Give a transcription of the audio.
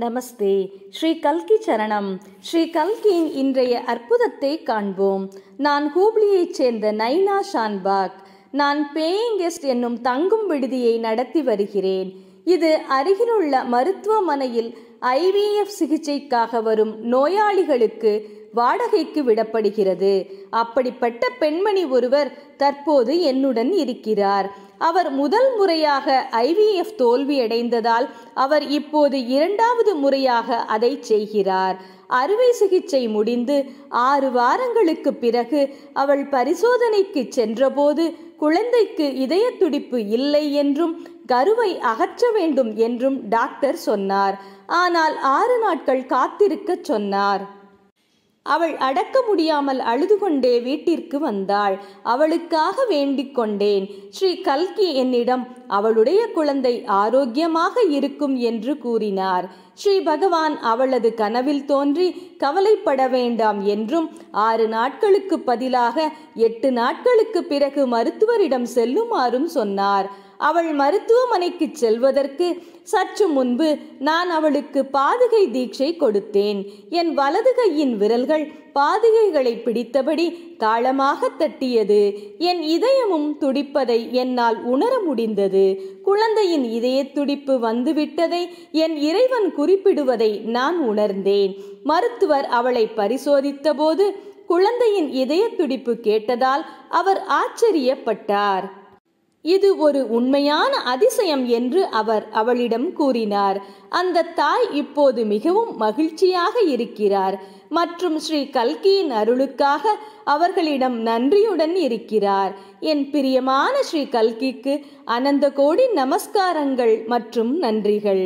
நமஸ்தே. ஸ்ரீ கல்கி சரணம். ஸ்ரீ கல்கியின் இன்றைய அற்புதத்தை காண்போம். நான் ஹூப்ளியைச் சேர்ந்த நைனா ஷான்பாக். நான் பேயிங் கெஸ்ட் என்னும் தங்கும் விடுதியை நடத்தி வருகிறேன். இது அருகிலுள்ள மருத்துவமனையில் ஐவிஎஃப் சிகிச்சைக்காக வரும் நோயாளிகளுக்கு வாடகைக்கு விடப்படுகிறது. அப்படிப்பட்ட பெண்மணி ஒருவர் தற்போது என்னுடன் இருக்கிறார். அவர் முதல் முறையாக ஐவிஎஃப் தோல்வியடைந்ததால் அவர் இப்போது இரண்டாவது முறையாக அதை செய்கிறார். அறுவை சிகிச்சை முடிந்து ஆறு வாரங்களுக்கு பிறகு அவள் பரிசோதனைக்கு சென்றபோது குழந்தைக்கு இதய துடிப்பு இல்லை என்றும் கருவை அகற்ற வேண்டும் என்றும் டாக்டர் சொன்னார். ஆனால் ஆறு நாட்கள் காத்திருக்கச் சொன்னார். அவள் அடக்க முடியாமல் அழுது கொண்டே வீட்டிற்கு வந்தாள். அவளுக்காக வேண்டிக் கொண்டேன். ஸ்ரீ கல்கி என்னிடம் அவளுடைய குழந்தை ஆரோக்கியமாக இருக்கும் என்று கூறினார். ஸ்ரீ பகவான் அவளது கனவில் தோன்றி கவலைப்பட வேண்டாம் என்றும் ஆறு நாட்களுக்கு பதிலாக எட்டு நாட்களுக்கு பிறகு மருத்துவரிடம் செல்லுமாறும் சொன்னார். அவள் மருத்துவமனைக்கு செல்வதற்கு சற்று முன்பு நான் அவளுக்கு பாதுகை தீட்சை கொடுத்தேன். என் வலது கையின் விரல்கள் பாதுகைகளை பிடித்தபடி தாளமாக தட்டியது. என் இதயமும் துடிப்பதை என்னால் உணர முடிந்தது. குழந்தையின் இதய துடிப்பு வந்துவிட்டதை என் இறைவன் குறிப்பிடுவதை நான் உணர்ந்தேன். மருத்துவர் அவளை பரிசோதித்தபோது குழந்தையின் இதய துடிப்பு கேட்டதால் அவர் ஆச்சரியப்பட்டார். இது ஒரு உண்மையான அதிசயம் என்று அவர் அவளிடம் கூறினார். அந்த தாய் இப்போது மிகவும் மகிழ்ச்சியாக இருக்கிறார். மற்றும் ஸ்ரீ கல்கியின் அருளுக்காக அவர்களிடம் நன்றியுடன் இருக்கிறார். என் பிரியமான ஸ்ரீ கல்கிக்கு அனந்த கோடி நமஸ்காரங்கள் மற்றும் நன்றிகள்.